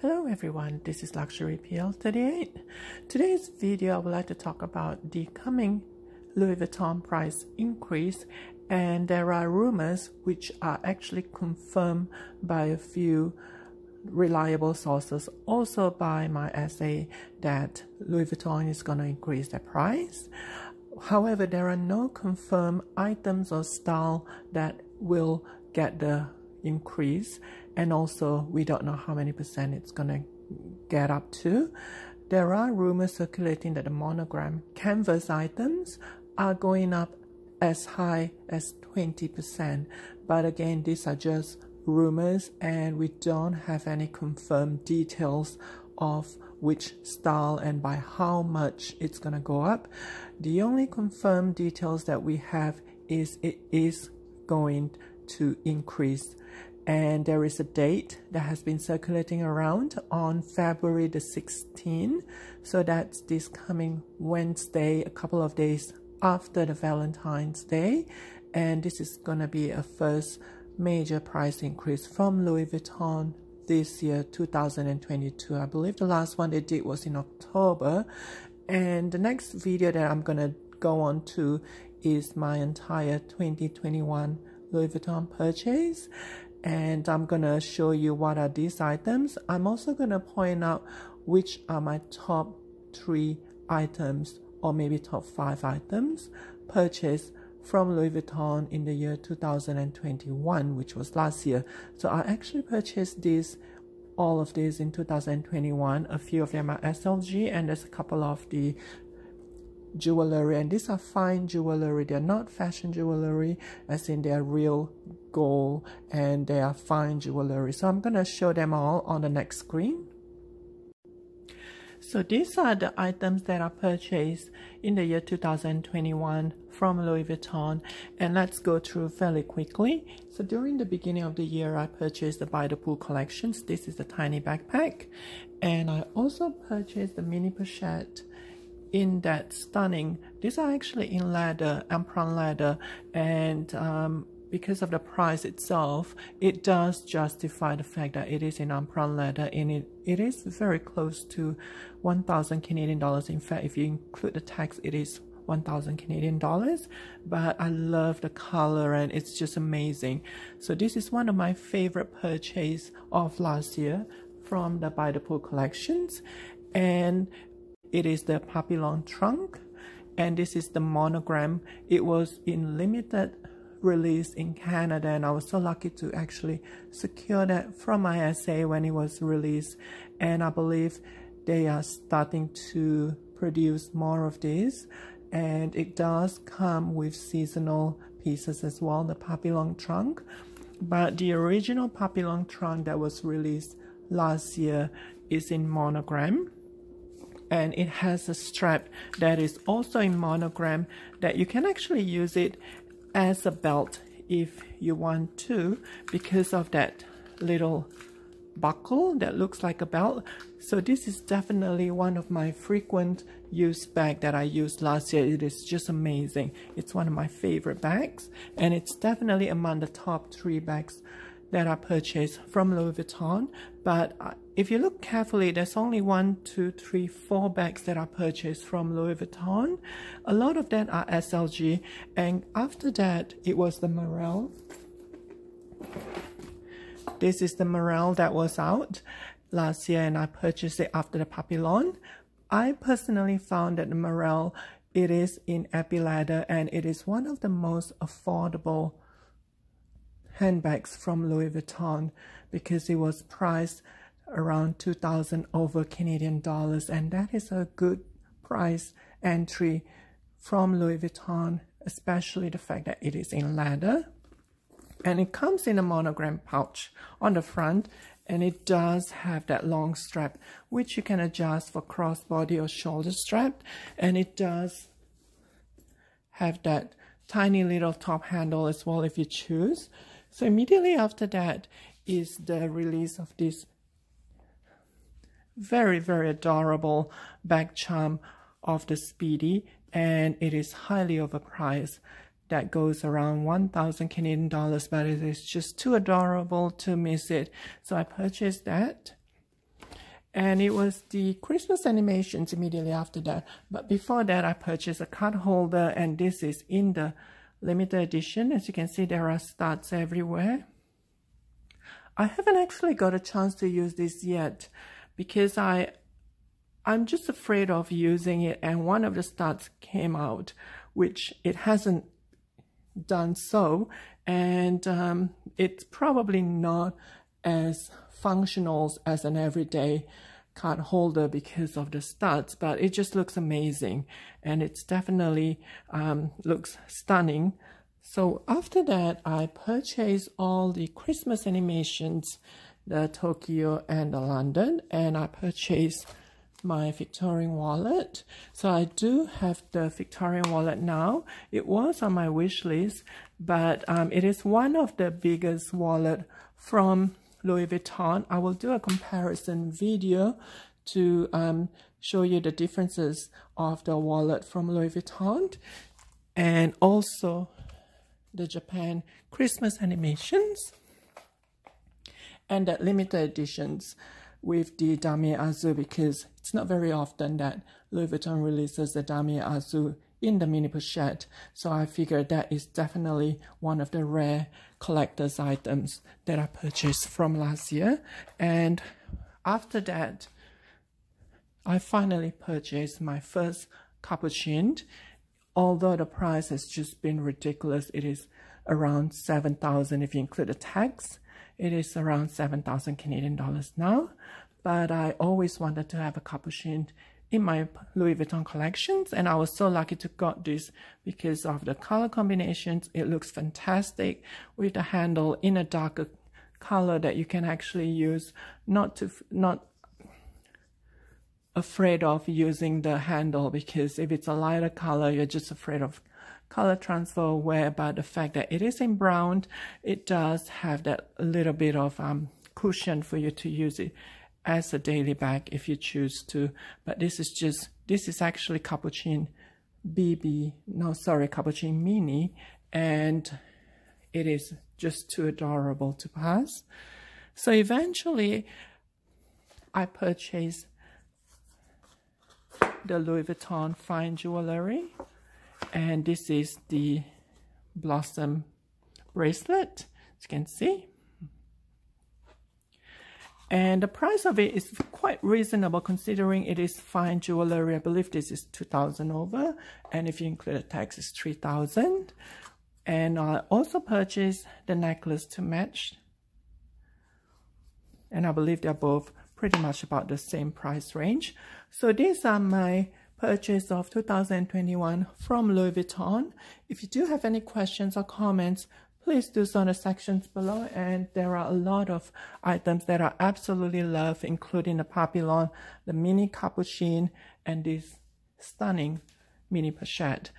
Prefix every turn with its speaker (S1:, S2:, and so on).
S1: Hello everyone, this is Luxury PL38. Today's video I would like to talk about the coming Louis Vuitton price increase and there are rumors which are actually confirmed by a few reliable sources also by my SA that Louis Vuitton is going to increase their price. However, there are no confirmed items or style that will get the increase and also we don't know how many percent it's going to get up to. There are rumors circulating that the monogram canvas items are going up as high as 20%. But again, these are just rumors and we don't have any confirmed details of which style and by how much it's going to go up. The only confirmed details that we have is it is going to increase and there is a date that has been circulating around on February the 16th. So that's this coming Wednesday, a couple of days after the Valentine's Day. And this is going to be a first major price increase from Louis Vuitton this year, 2022. I believe the last one they did was in October. And the next video that I'm going to go on to is my entire 2021 Louis Vuitton purchase and I'm gonna show you what are these items. I'm also gonna point out which are my top three items or maybe top five items purchased from Louis Vuitton in the year 2021, which was last year. So I actually purchased this, all of these in 2021. A few of them are SLG, and there's a couple of the jewelry and these are fine jewelry they're not fashion jewelry as in they're real gold and they are fine jewelry so i'm going to show them all on the next screen so these are the items that I purchased in the year 2021 from Louis Vuitton and let's go through fairly quickly. So during the beginning of the year I purchased the By the Pool collections. This is the tiny backpack and I also purchased the mini pochette in that stunning. These are actually in leather, Empreinte leather, and um, because of the price itself, it does justify the fact that it is in Empreinte leather and it, it is very close to 1,000 Canadian dollars. In fact, if you include the tax, it is 1000 Canadian dollars but I love the color and it's just amazing so this is one of my favorite purchase of last year from the By the Pool collections and it is the Papillon trunk and this is the monogram. It was in limited release in Canada and I was so lucky to actually secure that from my SA when it was released. And I believe they are starting to produce more of this and it does come with seasonal pieces as well the papillon trunk. But the original papillon trunk that was released last year is in monogram and it has a strap that is also in monogram that you can actually use it as a belt if you want to because of that little buckle that looks like a belt. So this is definitely one of my frequent use bag that I used last year. It is just amazing. It's one of my favorite bags and it's definitely among the top three bags that I purchased from Louis Vuitton. But uh, if you look carefully, there's only one, two, three, four bags that I purchased from Louis Vuitton. A lot of them are SLG. And after that, it was the Marelle. This is the Marelle that was out last year and I purchased it after the Papillon. I personally found that the Marelle, it is in leather and it is one of the most affordable handbags from Louis Vuitton because it was priced around 2000 over Canadian dollars. And that is a good price entry from Louis Vuitton especially the fact that it is in leather and it comes in a monogram pouch on the front. And it does have that long strap which you can adjust for crossbody or shoulder strap. And it does have that tiny little top handle as well if you choose so immediately after that is the release of this very, very adorable bag charm of the Speedy and it is highly overpriced. That goes around 1,000 Canadian dollars, but it is just too adorable to miss it. So I purchased that. and it was the Christmas animations immediately after that. But before that, I purchased a card holder, and this is in the limited edition. As you can see, there are studs everywhere. I haven't actually got a chance to use this yet because I I'm just afraid of using it and one of the studs came out which it hasn't done so and um, it's probably not as functional as an everyday card holder because of the studs but it just looks amazing and it's definitely um, looks stunning so after that, I purchased all the Christmas animations, the Tokyo and the London, and I purchased my Victorine wallet. So I do have the Victorine wallet now. It was on my wish list, but um, it is one of the biggest wallet from Louis Vuitton. I will do a comparison video to um, show you the differences of the wallet from Louis Vuitton and also the Japan Christmas animations and the limited editions with the Damier Azur because it's not very often that Louis Vuitton releases the Damier Azur in the mini pochette. So I figured that is definitely one of the rare collector's items that I purchased from last year. And after that, I finally purchased my first capuchin although the price has just been ridiculous, it is around 7,000 if you include the tax. It is around 7,000 Canadian dollars now, but I always wanted to have a capuchin in my Louis Vuitton collections and I was so lucky to got this because of the color combinations. It looks fantastic with the handle in a darker color that you can actually use not to not afraid of using the handle because if it's a lighter color, you're just afraid of color transfer whereby the fact that it is in brown, it does have that little bit of um, cushion for you to use it as a daily bag if you choose to. But this is just, this is actually Capuchin BB, no, sorry, Capuchin Mini, and it is just too adorable to pass. So eventually, I purchased the Louis Vuitton fine jewelry and this is the blossom bracelet as you can see and the price of it is quite reasonable considering it is fine jewelry i believe this is 2000 over and if you include the tax it's 3000 and i also purchased the necklace to match and i believe they're both pretty much about the same price range. So these are my purchase of 2021 from Louis Vuitton. If you do have any questions or comments, please do so in the sections below. And there are a lot of items that I absolutely love, including the Papillon, the mini capuchin, and this stunning mini pochette.